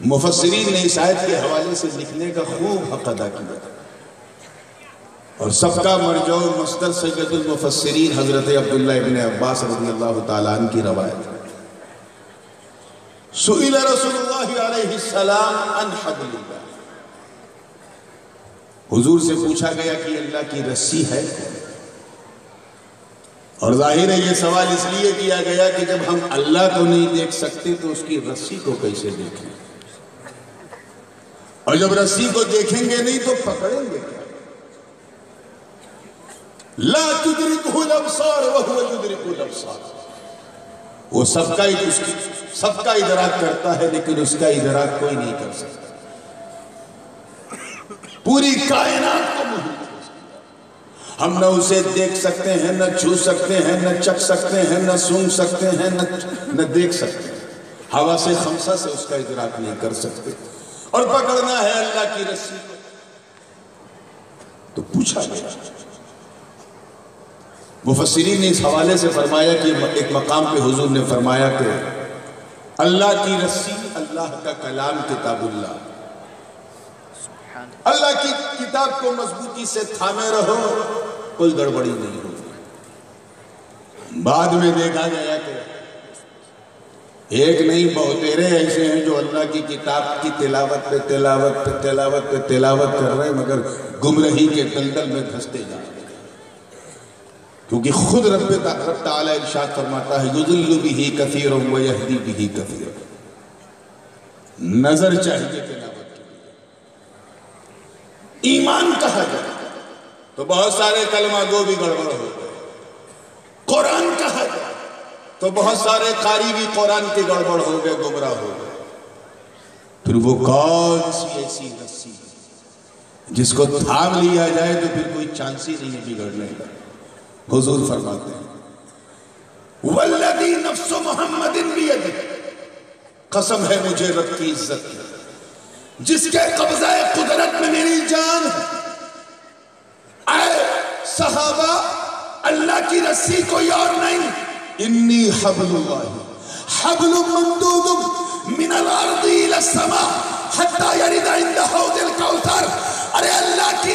مفسرین نے اس آیت کے حوالے سے لکھنے کا خوب حق ادا کیا۔ اور سب کا مرجو مستر سید المفسرین حضرت عبداللہ ابن عباس رضی اللہ تعالیٰ عنہ کی روایت۔ سئل رسول اللہ علیہ السلام عن حبل اللہ۔ حضور سے پوچھا گیا کہ اللہ کی رسی ہے۔ اور ظاہر ہے یہ سوال اس لیے کیا گیا کہ جب ہم اللہ کو نہیں دیکھ سکتے تو اس کی رسی کو کیسے دیکھیں؟ اور جب رسی کو دیکھیں گے نہیں تو پکڑیں گے لا تدرکہ الابصار وہو یدرک الابصار۔ وہ سب کا اس کی سب کا ادراک کرتا ہے لیکن اس کا ادراک کوئی نہیں کر سکتا۔ پوری کائنات کو محیط ہم نہ اسے دیکھ سکتے ہیں، نہ چھو سکتے ہیں، نہ چک سکتے ہیں، نہ سونگ سکتے ہیں نہ دیکھ سکتے ہیں۔ ہوا سے خمسہ سے اس کا ادراک نہیں کر سکتے۔ اور پکڑنا ہے اللہ کی رسی کو۔ تو پوچھا گیا۔ مفسرین نے اس حوالے سے فرمایا کہ ایک مقام پہ حضور نے فرمایا کہ اللہ کی رسی اللہ کا کلام کتاب اللہ۔ اللہ کی کتاب کو مضبوطی سے تھامے رہو کوئی گڑبڑی نہیں ہوگی۔ بعد میں دیکھا گیا کہ ایک نہیں بہتیرے ایسے ہیں جو اللہ کی کتاب کی تلاوت پہ تلاوت پہ تلاوت پہ تلاوت کر رہے ہیں، مگر گمرہی کے دلدل میں دھستے جا رہے کیونکہ خود رب رب تعالیٰ ارشاد فرماتا ہے یذل بھی کثیر و یہدی بھی کثیر نظر چاہیے تلاوت ایمان کہا جائے تو بہت سارے کلمہ گو بھی گڑبڑ ہو گئے قرآن کہا جائے تو بہت سارے قاری بھی قرآن کے گڑبڑ ہو گئے، گمراہ ہو گئے۔ پھر وہ کون سی ایسی رسی جس کو تھام لیا جائے تو پھر کوئی چانس ہی نہیں بگڑنے کا؟ حضور فرماتے ہیں والذی نفس محمد بیدی قسم ہے مجھے رب کی عزت کی۔ جس کے قبضہ قدرت میں میری جان ہے۔ اے صحابہ، اللہ کی رسی کوئی اور نہیں۔ إني حبل الله. حبل ممدود من الأرض إلى السماء حتى يرد عند حوض الكوثر. أرى الله كي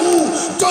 هو جو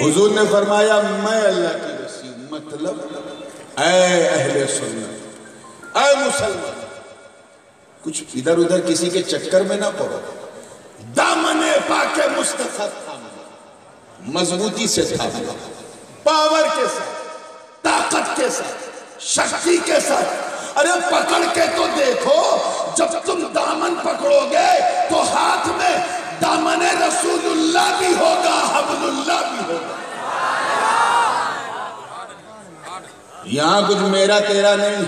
حضور نے فرمایا، میں اللہ کی رسی مطلب اے اہل سنت، اے مسلمان، کچھ ادھر ادھر کسی کے چکر میں نہ پڑو۔ دامن پاک مصطفیٰ تھامنا مضبوطی سے تھامنا پاور کے ساتھ، طاقت کے ساتھ، شکتی کے ساتھ۔ ارے، پکڑ کے تو دیکھو یہاں کچھ میرا تیرا نہیں۔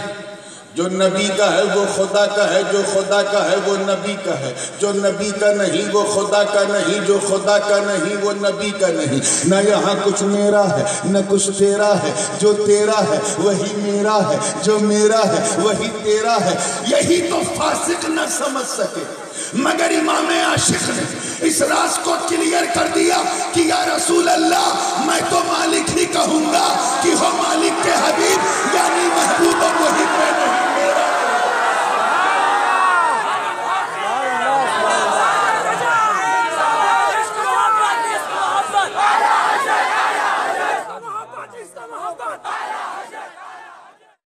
جو نبی کا ہے وہ خدا کا ہے، جو خدا کا ہے وہ نبی کا ہے۔ جو نبی کا نہیں، وہ خدا کا نہیں۔ جو خدا کا نہیں، وہ نبی کا نہیں۔ نہ یہاں کچھ میرا ہے، نہ کچھ تیرا ہے۔ جو تیرا ہے، وہی میرا ہے۔ جو میرا ہے، وہی تیرا ہے۔ یہی تو فاسق نہ سمجھ سکے۔ مگر امام عاشق نے اس راز کو کلیئر کر دیا کہ یا رسول اللہ، میں تو مالک ہی کہوں گا کہ ہو مالک کے حبیب